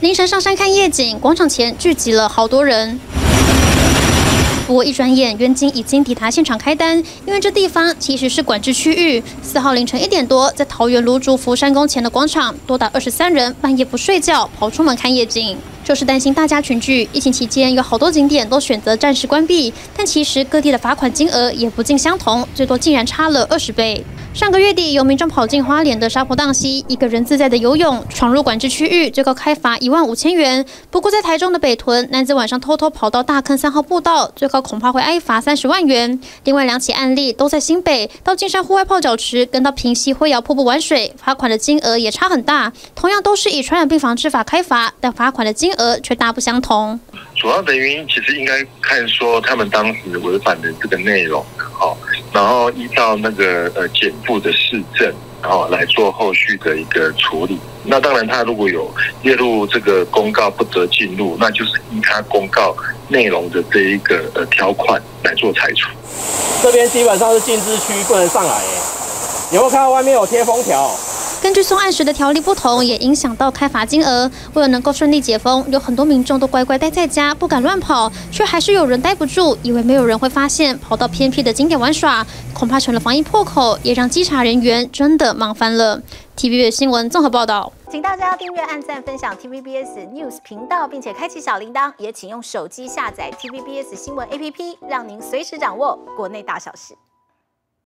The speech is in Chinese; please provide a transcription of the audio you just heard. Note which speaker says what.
Speaker 1: 凌晨上山看夜景，广场前聚集了好多人。不过一转眼，冤金已经抵达现场开单，因为这地方其实是管制区域。四号凌晨一点多，在桃园卢竹福山宫前的广场，多达二十三人半夜不睡觉，跑出门看夜景，就是担心大家群聚。疫情期间，有好多景点都选择暂时关闭，但其实各地的罚款金额也不尽相同，最多竟然差了二十倍。上个月底，有民众跑进花莲的沙坡荡溪，一个人自在的游泳，闯入管制区域，最高开罚一万五千元。不过，在台中的北屯，男子晚上偷偷跑到大坑三号步道，最高恐怕会挨罚三十万元。另外两起案例都在新北，到金山户外泡脚池，跟到平溪灰窑瀑布玩水，罚款的金额也差很大。同样都是以传染病防治法开罚，但罚款的金额却大不相同。
Speaker 2: 主要的原因其实应该看说他们当时违反的这个内容，好。然后依照那个呃减负的市政，然后来做后续的一个处理。那当然，他如果有列入这个公告不得进入，那就是依他公告内容的这一个呃条款来做裁处。
Speaker 3: 这边基本上是禁止区，不能上来。有没有看到外面有贴封条？
Speaker 1: 根据送案时的条例不同，也影响到开罚金额。为了能够顺利解封，有很多民众都乖乖待在家，不敢乱跑，却还是有人待不住，以为没有人会发现，跑到偏僻的景点玩耍，恐怕成了防疫破口，也让稽查人员真的忙翻了。TVB 新闻综合报道，
Speaker 4: 请大家订阅、按赞、分享 TVBS News 频道，并且开启小铃铛，也请用手机下载 TVBS 新闻 APP，让您随时掌握国内大小事。